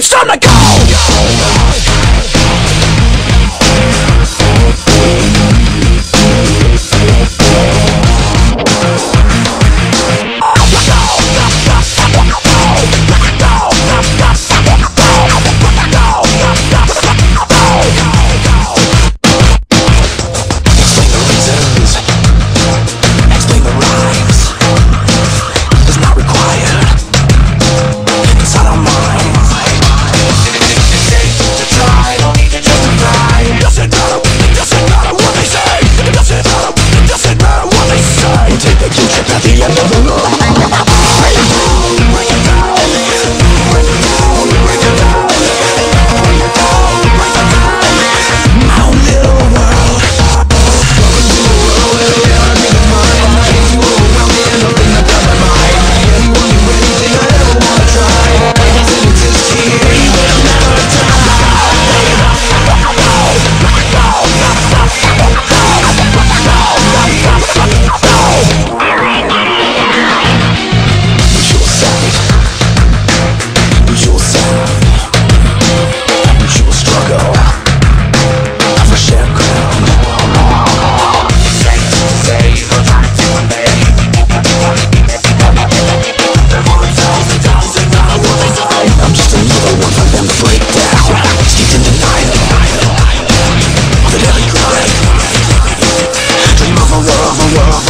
It's time to go! love. world.